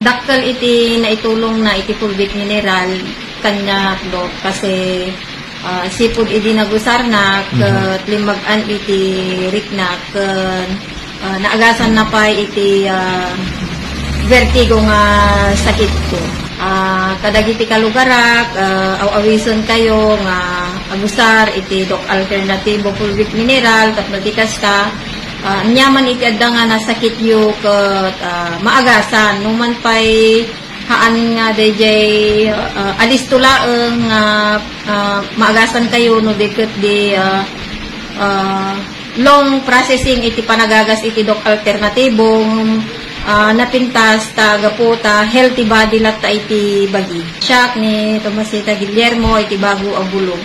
Dakkel iti naitulong na iti pulbit mineral kanya do kasi ah, sipud iti nagusar na ket limagan iti rikna ken ah, naagasan na pa iti ah, vertigo nga sakit ko. Ah, kadagiti kalugarak, uh, awawison kayo nga agusar iti dok alternatibo pulbit mineral kat matikas ka Ah, nyaman iti adda nga nasakit yu ket ah, maagasan numan pay haan nga DJ uh, alis tulaeng nga ah, maagasan kayo no diket di ah, ah, long processing iti panagagas iti dok alternatibong ah, napintas ta gaputa healthy body lat ta iti bagi. Siyak ni Tomasita Guillermo iti bago ang bulong.